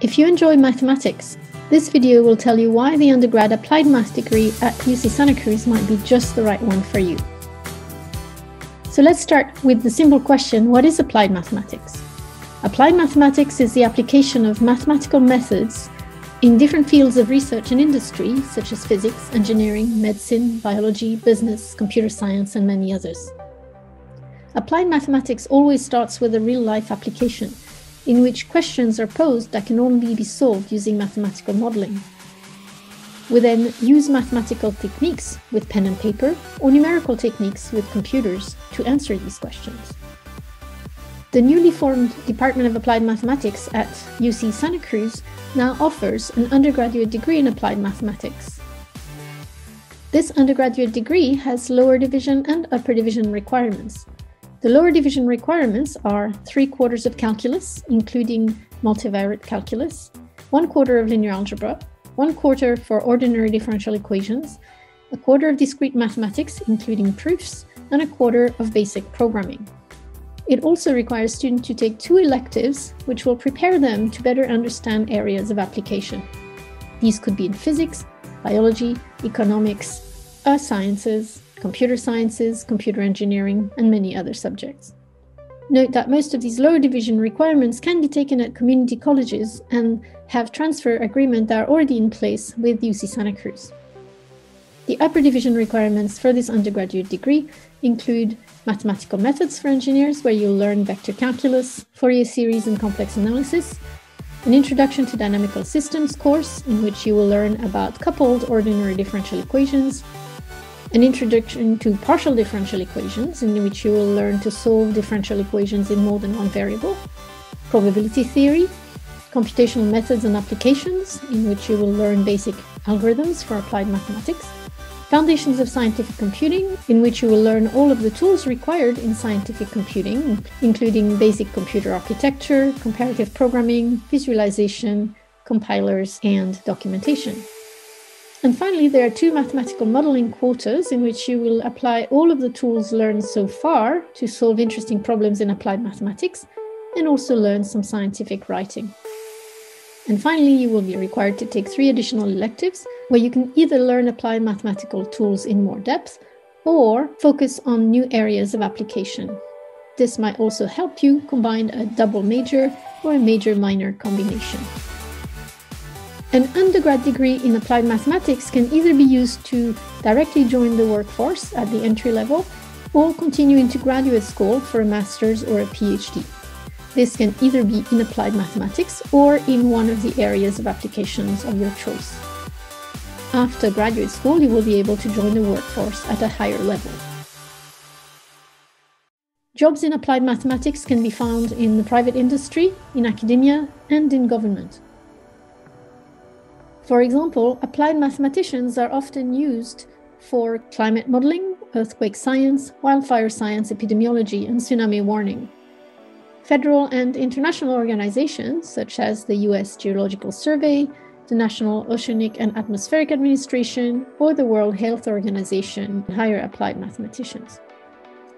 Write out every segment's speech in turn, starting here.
If you enjoy mathematics, this video will tell you why the undergrad applied math degree at UC Santa Cruz might be just the right one for you. So let's start with the simple question, what is applied mathematics? Applied mathematics is the application of mathematical methods in different fields of research and industry, such as physics, engineering, medicine, biology, business, computer science, and many others. Applied mathematics always starts with a real life application, in which questions are posed that can only be solved using mathematical modeling. We then use mathematical techniques with pen and paper or numerical techniques with computers to answer these questions. The newly formed Department of Applied Mathematics at UC Santa Cruz now offers an undergraduate degree in applied mathematics. This undergraduate degree has lower division and upper division requirements, the lower division requirements are three quarters of calculus, including multivariate calculus, one quarter of linear algebra, one quarter for ordinary differential equations, a quarter of discrete mathematics, including proofs, and a quarter of basic programming. It also requires students to take two electives, which will prepare them to better understand areas of application. These could be in physics, biology, economics, earth sciences, computer sciences, computer engineering, and many other subjects. Note that most of these lower division requirements can be taken at community colleges and have transfer agreements that are already in place with UC Santa Cruz. The upper division requirements for this undergraduate degree include mathematical methods for engineers, where you'll learn vector calculus, Fourier series, and complex analysis, an introduction to dynamical systems course, in which you will learn about coupled ordinary differential equations, an introduction to partial differential equations, in which you will learn to solve differential equations in more than one variable, probability theory, computational methods and applications, in which you will learn basic algorithms for applied mathematics, foundations of scientific computing, in which you will learn all of the tools required in scientific computing, including basic computer architecture, comparative programming, visualization, compilers, and documentation. And finally, there are two mathematical modeling quarters in which you will apply all of the tools learned so far to solve interesting problems in applied mathematics and also learn some scientific writing. And finally, you will be required to take three additional electives where you can either learn applied mathematical tools in more depth or focus on new areas of application. This might also help you combine a double major or a major minor combination. An undergrad degree in applied mathematics can either be used to directly join the workforce at the entry level or continue into graduate school for a master's or a PhD. This can either be in applied mathematics or in one of the areas of applications of your choice. After graduate school, you will be able to join the workforce at a higher level. Jobs in applied mathematics can be found in the private industry, in academia, and in government. For example, applied mathematicians are often used for climate modeling, earthquake science, wildfire science, epidemiology, and tsunami warning. Federal and international organizations, such as the US Geological Survey, the National Oceanic and Atmospheric Administration, or the World Health Organization, hire applied mathematicians.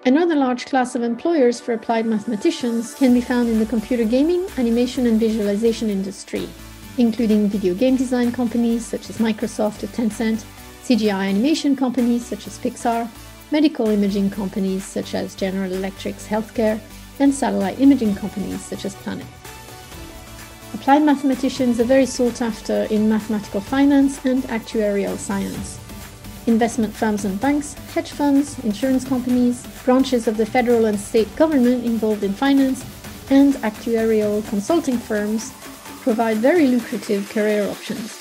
Another large class of employers for applied mathematicians can be found in the computer gaming, animation, and visualization industry, including video game design companies such as Microsoft or Tencent, CGI animation companies such as Pixar, medical imaging companies such as General Electric's Healthcare, and satellite imaging companies such as Planet. Applied mathematicians are very sought after in mathematical finance and actuarial science. Investment firms and banks, hedge funds, insurance companies, branches of the federal and state government involved in finance, and actuarial consulting firms provide very lucrative career options.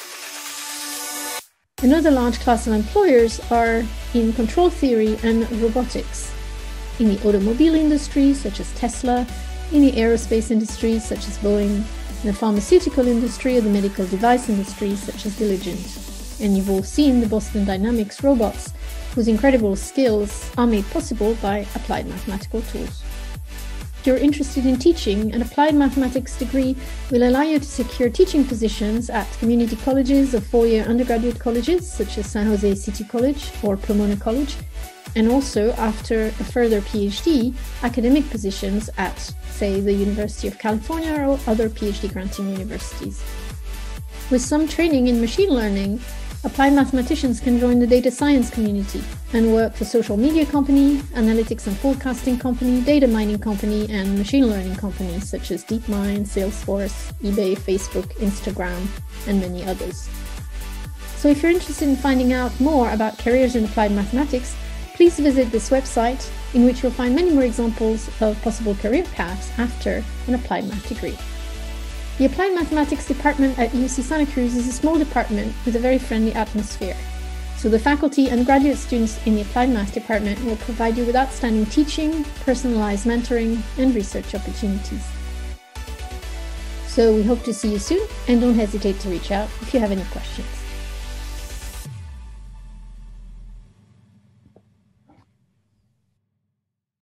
Another large class of employers are in control theory and robotics, in the automobile industry, such as Tesla, in the aerospace industry, such as Boeing, in the pharmaceutical industry or the medical device industry, such as Diligent. And you've all seen the Boston Dynamics robots, whose incredible skills are made possible by applied mathematical tools. If you're interested in teaching, an applied mathematics degree will allow you to secure teaching positions at community colleges or four year undergraduate colleges, such as San Jose City College or Pomona College, and also, after a further PhD, academic positions at, say, the University of California or other PhD granting universities. With some training in machine learning, applied mathematicians can join the data science community and work for social media company, analytics and forecasting company, data mining company, and machine learning companies such as DeepMind, Salesforce, eBay, Facebook, Instagram, and many others. So if you're interested in finding out more about careers in applied mathematics, please visit this website in which you'll find many more examples of possible career paths after an applied math degree. The Applied Mathematics department at UC Santa Cruz is a small department with a very friendly atmosphere. So the faculty and graduate students in the Applied Math department will provide you with outstanding teaching, personalized mentoring, and research opportunities. So we hope to see you soon and don't hesitate to reach out if you have any questions.